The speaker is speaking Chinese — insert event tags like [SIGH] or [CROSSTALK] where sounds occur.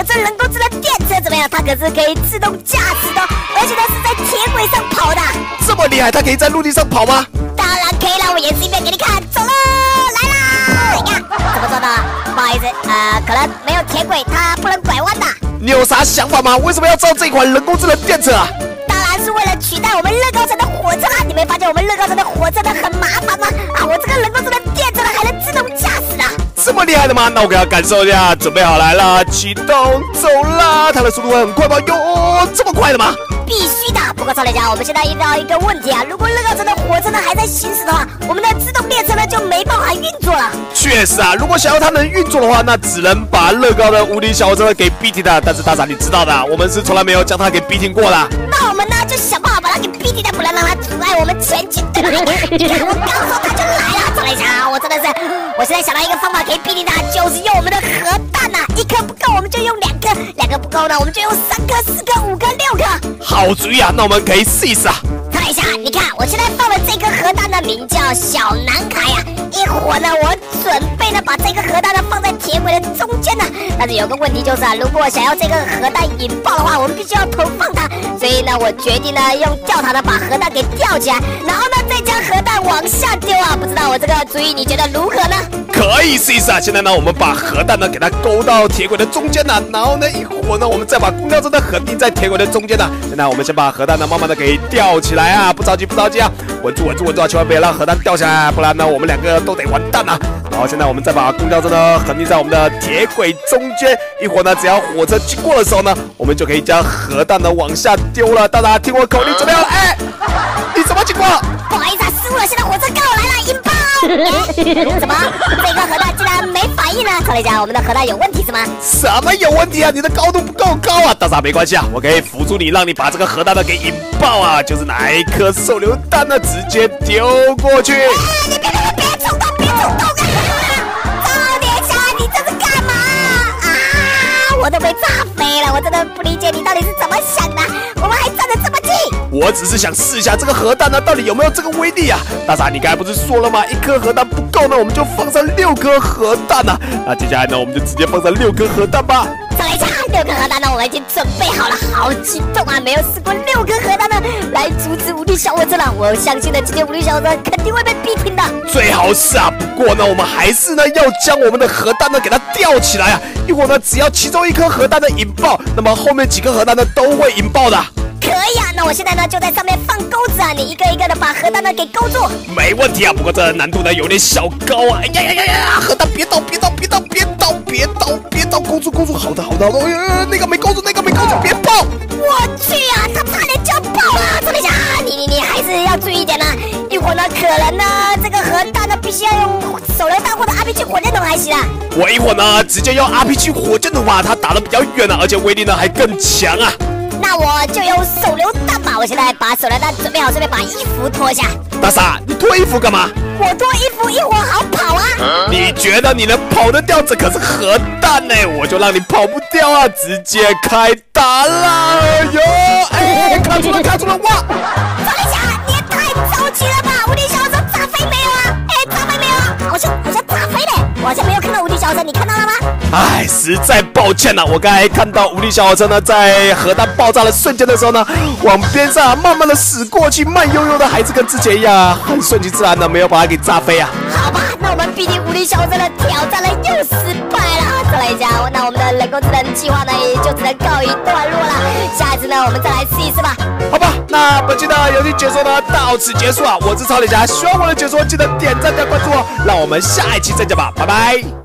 火车人工智能电车怎么样？它可是可以自动驾驶的，而且它是在铁轨上跑的。这么厉害，它可以在陆地上跑吗？当然可以了，我演示一遍给你看。走喽，来啦！你 [LAUGHS] 看怎么做的？不好意思，呃，可能没有铁轨，它不能拐弯的。你有啥想法吗？为什么要造这款人工智能电车啊？当然是为了取代我们乐高城的火车啦！你没发现我们乐高城的火车的很厉害的吗？那我给他感受一下，准备好来了，启动，走啦！它的速度会很快吗？哟，这么快的吗？必须的。不过超雷家，我们现在遇到一个问题啊，如果乐高城的火车呢还在行驶的话，我们的自动列车呢就没办法运作了。确实啊，如果想要它能运作的话，那只能把乐高的无敌小火车给逼停的。但是大傻，你知道的，我们是从来没有将它给逼停过的。那我们呢就想办法把它给逼停的，不能让它阻碍我们前进，对看我刚说它就来了，我现在想到一个方法可以逼停它，就是用我们的核弹呐、一颗不够我们就用两颗，两颗不够呢我们就用三颗、四颗、五颗、六颗。好主意啊，那我们可以试一试啊。看一下，你看我现在放的这颗核弹呢，名叫小男孩呀、一会儿呢，我准备呢把这个核弹呢放在铁轨的中间呢。但是有个问题就是啊，如果想要这个核弹引爆的话，我们必须要投放它。那，我决定呢用吊塔呢把核弹给吊起来，然后呢再将核弹往下丢啊。不知道我这个主意你觉得如何呢？以试一试啊！现在呢，我们把核弹呢给它勾到铁轨的中间呢，然后呢一会儿呢，我们再把公交车的横钉在铁轨的中间呢。现在我们先把核弹呢慢慢的给吊起来啊，不着急不着急啊，稳住稳住稳住啊，千万不要让核弹掉下来，不然呢我们两个都得完蛋了。然后现在我们再把公交车呢横钉在我们的铁轨中间，一会儿呢只要火车经过的时候呢，我们就可以将核弹呢往下丢了。大家听我口令，准备好了？哎，你什么情况？不好意思啊，失误了，现在火车刚好来了，引爆！[LAUGHS] 哎，怎么反应呢？超雷家，我们的核弹有问题是吗？什么有问题啊？你的高度不够高啊！大傻没关系啊，我可以辅助你，让你把这个核弹呢给引爆啊！就是拿一颗手榴弹呢直接丢过去。哎，你别别别别冲动，别冲动啊！超连侠，你这是干嘛啊？我都被炸飞了，我真的不理解你到底是怎么想我只是想试一下这个核弹呢到底有没有这个威力啊！大傻，你刚才不是说了吗？一颗核弹不够呢，我们就放上六颗核弹呢、那接下来呢，我们就直接放上六颗核弹吧。再来一下，六颗核弹呢，我们已经准备好了，好激动啊！没有试过六颗核弹呢来阻止无敌小火车了，我相信呢，今天无敌小火车肯定会被逼停的。最好是啊，不过呢，我们还是呢要将我们的核弹呢给它吊起来啊！一会儿呢，只要其中一颗核弹的引爆，那么后面几颗核弹呢都会引爆的。可以啊，那我现在呢就在上面放钩子啊，你一个一个的把核弹呢给勾住。没问题啊，不过这难度呢有点小高啊！哎呀呀呀呀！核弹别倒，别倒，别倒，别倒，别倒，别倒，勾住，勾住！好的，好的，好的！哎呀，那个没勾住，那个没勾住，别爆！我去啊，他差点就要爆了！超雷侠，你你你还是要注意一点呢。一会儿呢，可能呢这个核弹呢必须要用手榴弹或者 RPG 火箭筒才行啊。我一会儿呢直接用 RPG 火箭筒吧，它打的比较远啊，而且威力呢还更强啊！那我就用手榴弹吧。我现在把手榴弹准备好，顺便把衣服脱下。大傻，你脱衣服干嘛？我脱衣服一会儿好跑啊。你觉得你能跑得掉？这可是核弹呢，我就让你跑不掉啊！直接开打啦！哟，哎，卡哎，实在抱歉了，我刚才看到无敌小火车呢，在核弹爆炸的瞬间的时候呢，往边上慢慢的驶过去，慢悠悠的，还是跟之前一样啊，很顺其自然的，没有把它给炸飞啊。好吧，那我们毕竟无敌小火车的挑战呢又失败了。再来一下，那我们的人工智能计划呢也就只能告一段落了。下一次呢，我们再来试一试吧。好吧，那本期的游戏解说呢到此结束啊，我是超李侠，喜欢我的解说记得点赞加关注哦，让我们下一期再见吧，拜拜。